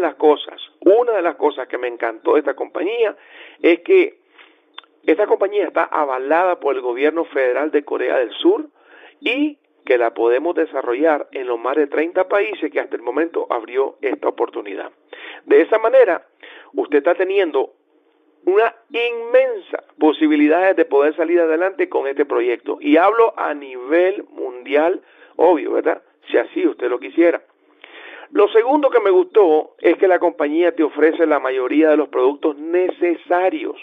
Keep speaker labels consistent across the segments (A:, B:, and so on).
A: las cosas, una de las cosas que me encantó de esta compañía es que esta compañía está avalada por el gobierno federal de Corea del Sur y que la podemos desarrollar en los más de 30 países que hasta el momento abrió esta oportunidad. De esa manera, usted está teniendo una inmensa posibilidad de poder salir adelante con este proyecto. Y hablo a nivel mundial, obvio, ¿verdad? Si así usted lo quisiera. Lo segundo que me gustó es que la compañía te ofrece la mayoría de los productos necesarios,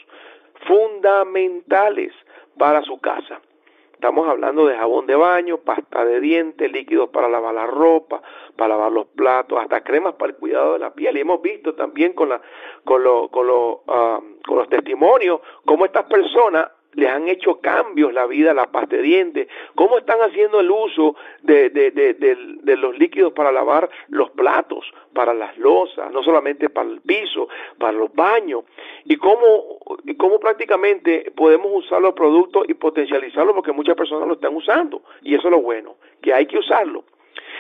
A: fundamentales para su casa. Estamos hablando de jabón de baño, pasta de dientes, líquidos para lavar la ropa, para lavar los platos, hasta cremas para el cuidado de la piel. Y hemos visto también con, la, con, ah, con los testimonios cómo estas personas les han hecho cambios la vida, la pasta de dientes, cómo están haciendo el uso de, de, de, de, los líquidos para lavar los platos, para las losas, no solamente para el piso, para los baños, y cómo, y cómo prácticamente podemos usar los productos y potencializarlos porque muchas personas lo están usando, y eso es lo bueno, que hay que usarlo.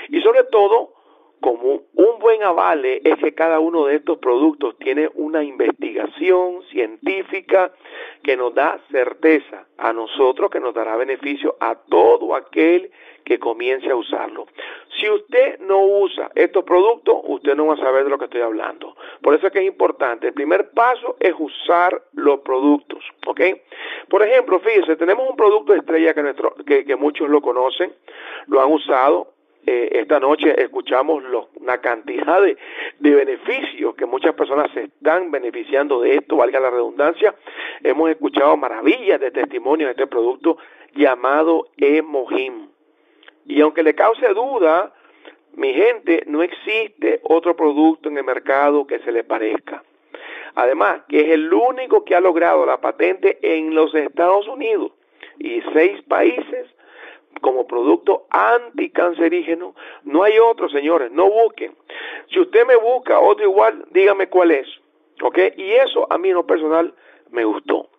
A: Y sobre todo, como un buen avale es que cada uno de estos productos tiene una investigación científica que nos da certeza a nosotros, que nos dará beneficio a todo aquel que comience a usarlo. Si usted no usa estos productos, usted no va a saber de lo que estoy hablando. Por eso es que es importante. El primer paso es usar los productos, ¿ok? Por ejemplo, fíjese, tenemos un producto estrella que, nuestro, que, que muchos lo conocen, lo han usado, eh, esta noche escuchamos una cantidad de, beneficios que muchas personas se están beneficiando de esto, valga la redundancia. Hemos escuchado maravillas de testimonios de este producto llamado Emojim. Y aunque le cause duda, mi gente, no existe otro producto en el mercado que se le parezca. Además, que es el único que ha logrado la patente en los Estados Unidos y seis países como producto anticancerígeno. No hay otro, señores, no busquen. Si usted me busca otro igual, dígame cuál es. ¿Ok? Y eso a mí en lo personal me gustó.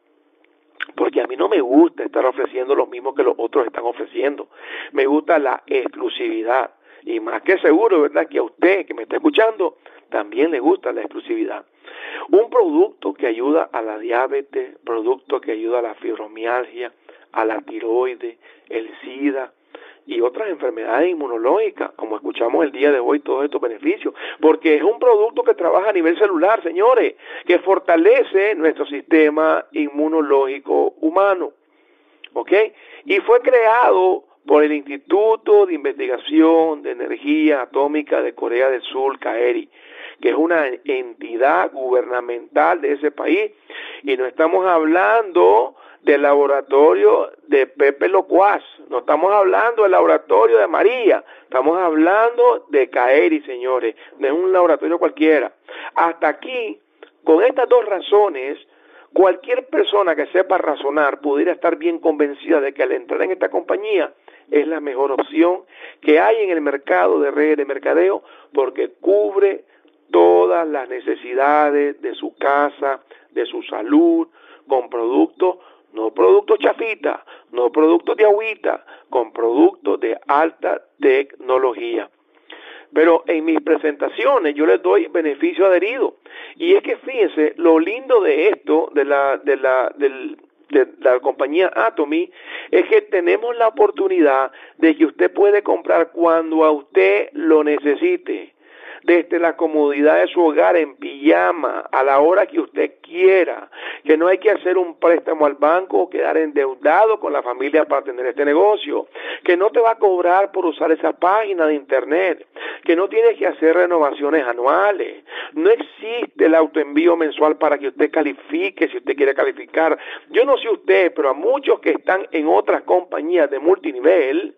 A: Porque a mí no me gusta estar ofreciendo lo mismo que los otros están ofreciendo. Me gusta la exclusividad. Y más que seguro, ¿verdad? Que a usted que me está escuchando también le gusta la exclusividad. Un producto que ayuda a la diabetes, producto que ayuda a la fibromialgia, a la tiroides, el SIDA y otras enfermedades inmunológicas, como escuchamos el día de hoy, todos estos beneficios, porque es un producto que trabaja a nivel celular, señores, que fortalece nuestro sistema inmunológico humano. ¿Ok? Y fue creado por el Instituto de Investigación de Energía Atómica de Corea del Sur, CAERI, que es una entidad gubernamental de ese país, y no estamos hablando del laboratorio de Pepe Locuaz, no estamos hablando del laboratorio de María, estamos hablando de Caeri, señores, no es un laboratorio cualquiera. Hasta aquí, con estas dos razones, cualquier persona que sepa razonar pudiera estar bien convencida de que al entrar en esta compañía es la mejor opción que hay en el mercado de redes de mercadeo porque cubre todas las necesidades de su casa, de su salud, con productos no productos chafitas, no productos de agüita, con productos de alta tecnología. Pero en mis presentaciones yo les doy beneficio adherido. Y es que fíjense, lo lindo de esto, de la, de la, de la compañía Atomy, es que tenemos la oportunidad de que usted puede comprar cuando a usted lo necesite desde la comodidad de su hogar en pijama a la hora que usted quiera, que no hay que hacer un préstamo al banco o quedar endeudado con la familia para tener este negocio, que no te va a cobrar por usar esa página de internet, que no tienes que hacer renovaciones anuales, no existe el autoenvío mensual para que usted califique si usted quiere calificar. Yo no sé usted, pero a muchos que están en otras compañías de multinivel,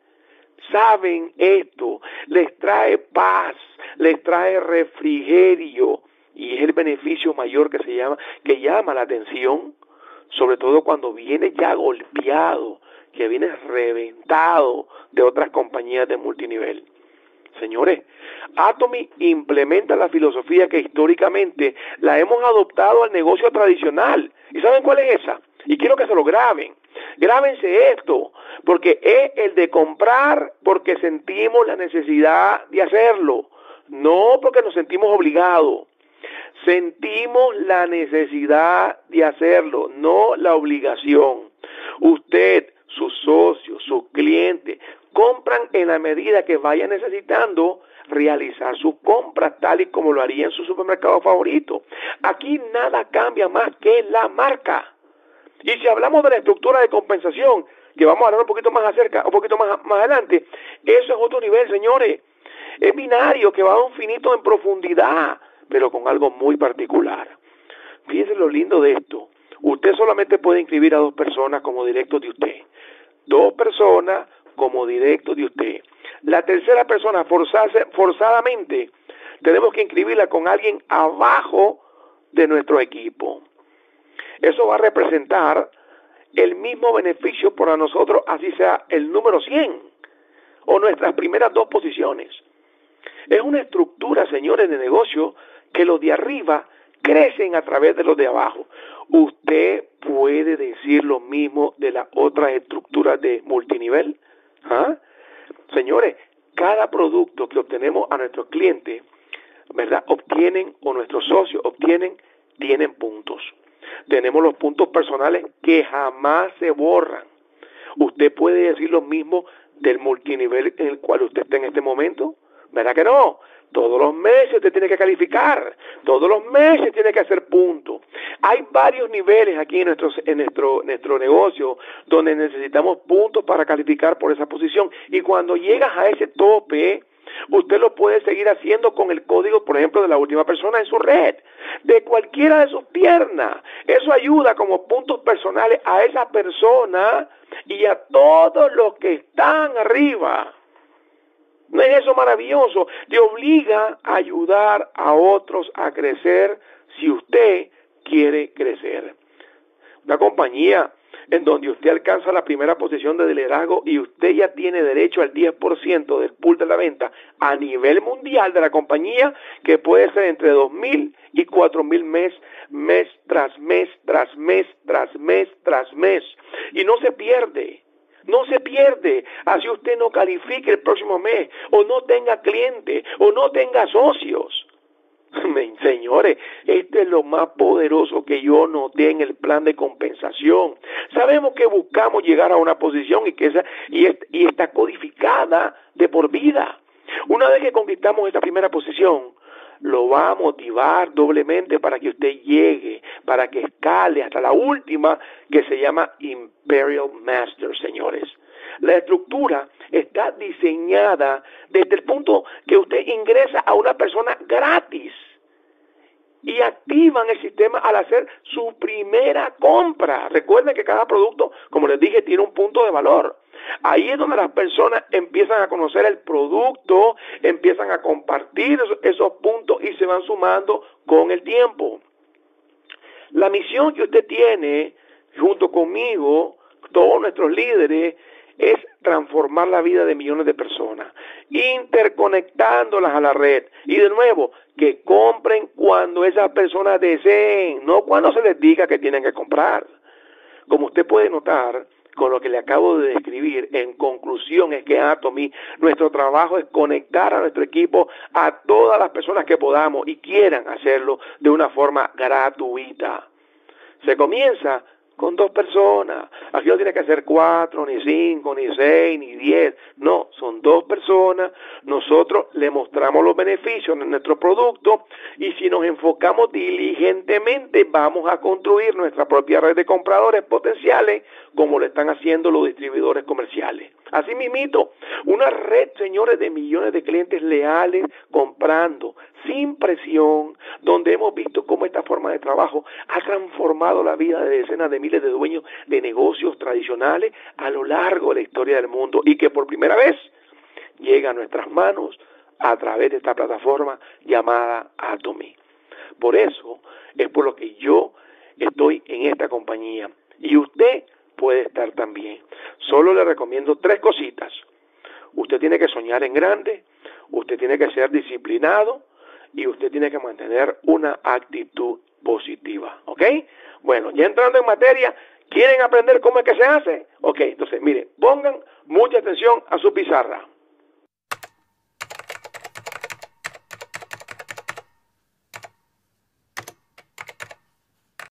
A: saben esto, les trae paz, les trae refrigerio y es el beneficio mayor que se llama, que llama la atención, sobre todo cuando viene ya golpeado, que viene reventado de otras compañías de multinivel. Señores, Atomy implementa la filosofía que históricamente la hemos adoptado al negocio tradicional. ¿Y saben cuál es esa? Y quiero que se lo graben. Grábense esto, porque es el de comprar porque sentimos la necesidad de hacerlo, no porque nos sentimos obligados. Sentimos la necesidad de hacerlo, no la obligación. Usted, sus socios, sus clientes, compran en la medida que vayan necesitando realizar sus compras tal y como lo haría en su supermercado favorito. Aquí nada cambia más que la marca. Y si hablamos de la estructura de compensación, que vamos a hablar un poquito más acerca, un poquito más, más adelante, eso es otro nivel, señores. Es binario que va a un finito en profundidad, pero con algo muy particular. Fíjense lo lindo de esto. Usted solamente puede inscribir a dos personas como directos de usted. Dos personas como directos de usted. La tercera persona, forzadamente, tenemos que inscribirla con alguien abajo de nuestro equipo. Eso va a representar el mismo beneficio para nosotros, así sea el número 100 o nuestras primeras dos posiciones. Es una estructura, señores, de negocio que los de arriba crecen a través de los de abajo. Usted puede decir lo mismo de las otras estructuras de multinivel. ¿Ah? Señores, cada producto que obtenemos a nuestros clientes, ¿verdad? Obtienen, o nuestros socios obtienen, tienen puntos. Tenemos los puntos personales que jamás se borran. Usted puede decir lo mismo del multinivel en el cual usted está en este momento. ¿Verdad que no? Todos los meses usted tiene que calificar, todos los meses tiene que hacer puntos. Hay varios niveles aquí en, nuestro, en nuestro, nuestro negocio donde necesitamos puntos para calificar por esa posición. Y cuando llegas a ese tope, usted lo puede seguir haciendo con el código, por ejemplo, de la última persona en su red, de cualquiera de sus piernas. Eso ayuda como puntos personales a esa persona y a todos los que están arriba. ¿No es eso maravilloso? Te obliga a ayudar a otros a crecer si usted quiere crecer. Una compañía en donde usted alcanza la primera posición de liderazgo y usted ya tiene derecho al 10% del pool de la venta a nivel mundial de la compañía, que puede ser entre 2.000 y 4.000 mes, mes tras mes, tras mes, tras mes, tras mes. Y no se pierde. No se pierde, así usted no califique el próximo mes, o no tenga clientes, o no tenga socios. Señores, esto es lo más poderoso que yo noté en el plan de compensación. Sabemos que buscamos llegar a una posición y que esa, y, y está codificada de por vida. Una vez que conquistamos esta primera posición, lo va a motivar doblemente para que usted llegue, para que escale hasta la última que se llama Imperial Master, señores. La estructura está diseñada desde el punto que usted ingresa a una persona gratis y activan el sistema al hacer su primera compra. Recuerden que cada producto, como les dije, tiene un punto de valor. Ahí es donde las personas empiezan a conocer el producto, empiezan a compartir esos, puntos y se van sumando con el tiempo. La misión que usted tiene junto conmigo, todos nuestros líderes, es transformar la vida de millones de personas, interconectándolas a la red. Y de nuevo, que compren cuando esas personas deseen, no cuando se les diga que tienen que comprar. Como usted puede notar, con lo que le acabo de describir, en conclusión es que Atomy, nuestro trabajo es conectar a nuestro equipo a todas las personas que podamos y quieran hacerlo de una forma gratuita. Se comienza con dos personas. Aquí no tiene que ser cuatro, ni cinco, ni seis, ni diez. No, son dos personas. Nosotros le mostramos los beneficios de nuestro producto y si nos enfocamos diligentemente vamos a construir nuestra propia red de compradores potenciales como lo están haciendo los distribuidores comerciales. Así una red, señores, de millones de clientes leales comprando sin presión, donde hemos visto cómo esta forma de trabajo ha transformado la vida de decenas de miles de dueños de negocios tradicionales a lo largo de la historia del mundo y que por primera vez llega a nuestras manos a través de esta plataforma llamada Atomy. Por eso es por lo que yo estoy en esta compañía y usted puede estar también. Solo le recomiendo tres cositas. Usted tiene que soñar en grande, usted tiene que ser disciplinado y usted tiene que mantener una actitud positiva, ¿ok? Bueno, ya entrando en materia, ¿quieren aprender cómo es que se hace? Ok, entonces, mire, pongan mucha atención a su pizarra.